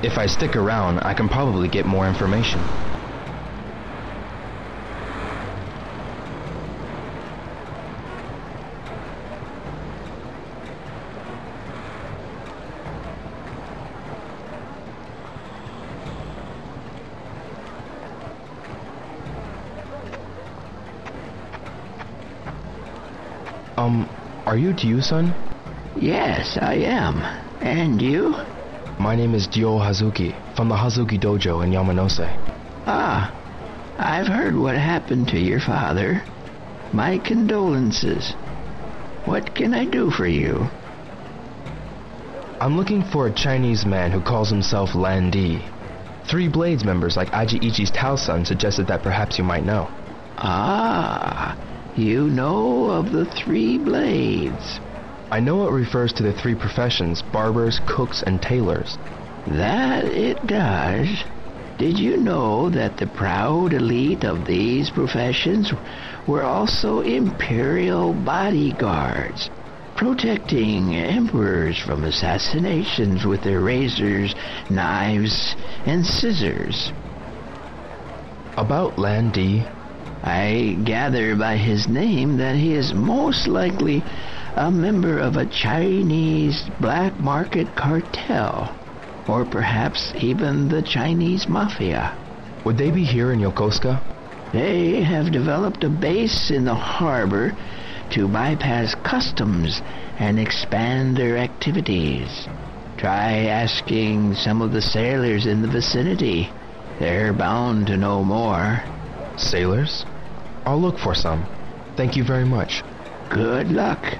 If I stick around, I can probably get more information. Um, are you Liu-san? Yes, I am. And you? My name is Ryo Hazuki, from the Hazuki Dojo in Yamanose. Ah, I've heard what happened to your father. My condolences. What can I do for you? I'm looking for a Chinese man who calls himself Lan Di. Three Blades members like Ajiichi's Tao-san suggested that perhaps you might know. Ah, you know of the three blades. I know it refers to the three professions, barbers, cooks, and tailors. That it does. Did you know that the proud elite of these professions were also imperial bodyguards, protecting emperors from assassinations with their razors, knives, and scissors? About Lan Di, I gather by his name that he is most likely a member of a Chinese black market cartel, or perhaps even the Chinese mafia. would they be here in Yokosuka? They have developed a base in the harbor to bypass customs and expand their activities. Try asking some of the sailors in the vicinity. They're bound to know more. Sailors? I'll look for some. Thank you very much. Good luck.